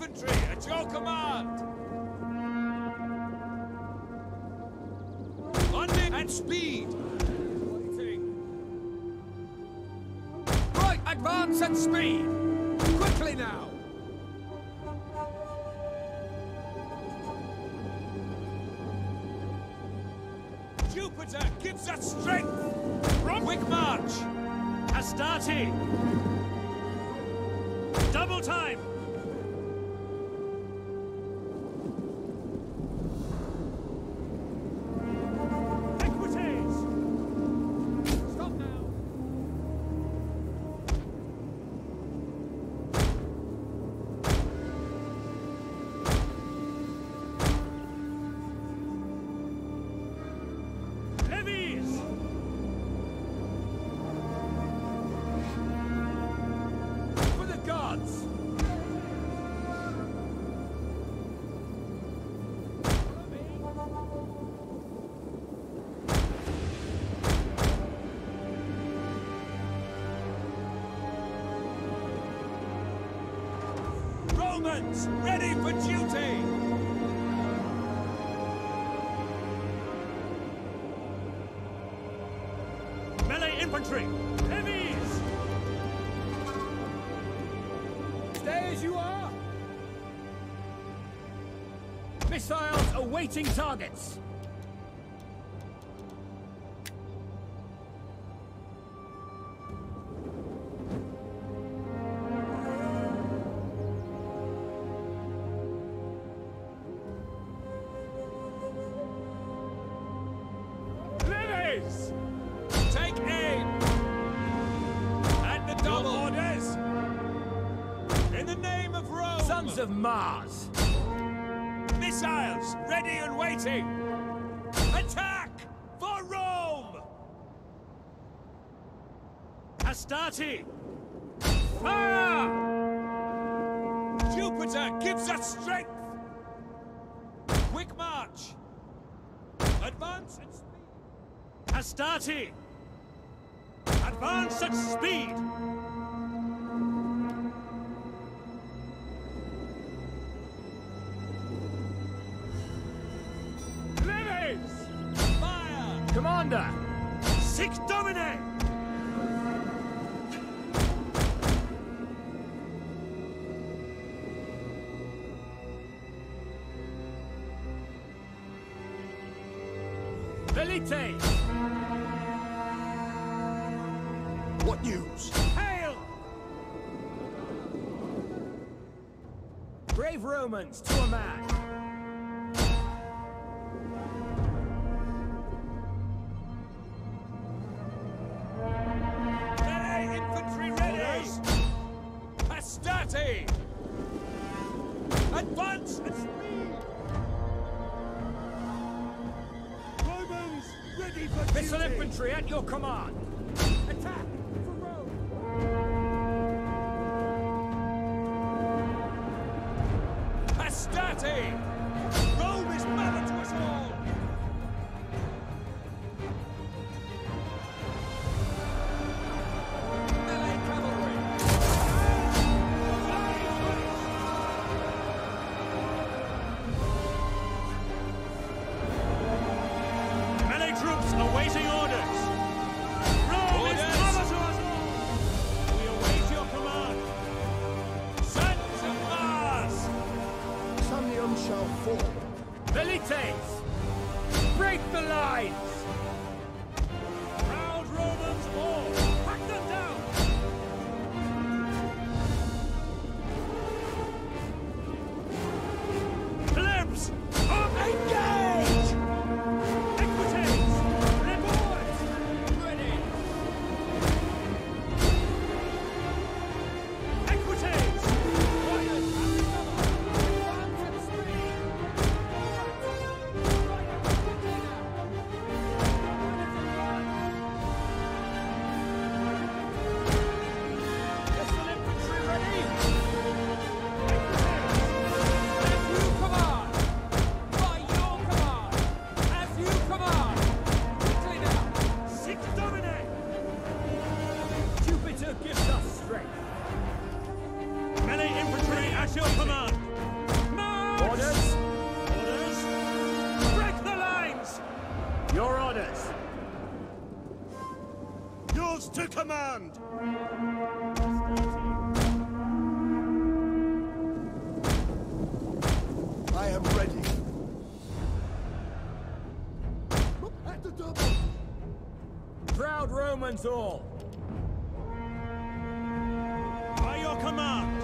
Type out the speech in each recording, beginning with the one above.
infantry at your command! Funding and speed! Right, advance and speed! Quickly now! Jupiter gives us strength! Quick march! Astarte! Double time! Romans, ready for duty! Melee infantry! Levies! Stay as you are! Missiles awaiting targets! Sons of Mars! Missiles ready and waiting! Attack! For Rome! Astarte! Fire! Jupiter gives us strength! Quick march! Advance and speed! Astarte! Advance at speed! Commander! Six Domine! Velite! What news? Hail! Brave Romans to a man! Astarte! Advance and speed! Romans ready for Missile infantry at your command! Attack orders! Yours to command! I am ready. At the double! Proud Romans all! By your command!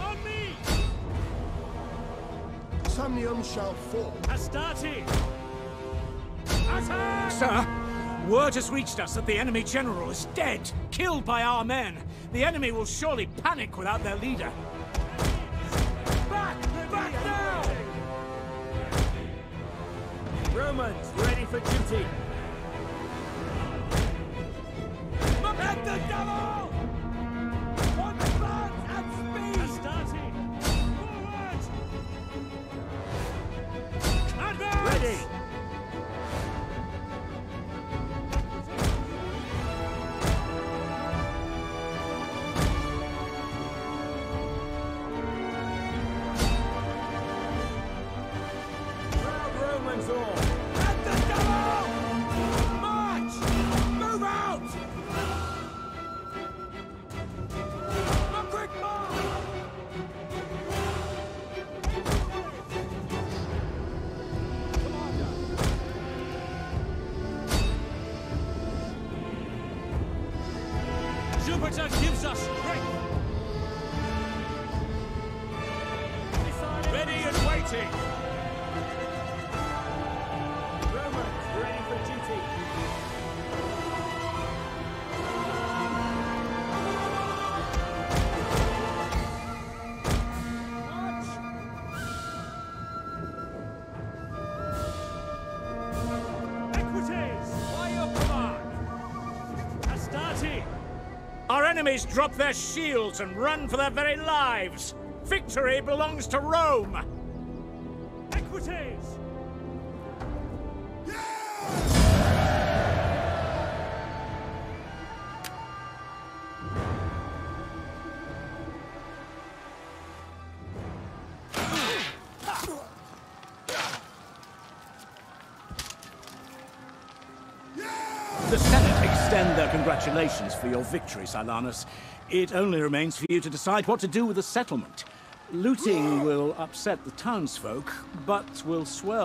On me! Samnium shall fall. Astarte! Sir, word has reached us that the enemy general is dead, killed by our men. The enemy will surely panic without their leader. Back! Back now! Romans, ready for duty! At the double! Jupiter gives us strength! Enemies drop their shields and run for their very lives. Victory belongs to Rome. Equites! The Senate extend their congratulations for your victory, Silanus. It only remains for you to decide what to do with the settlement. Looting will upset the townsfolk, but will swell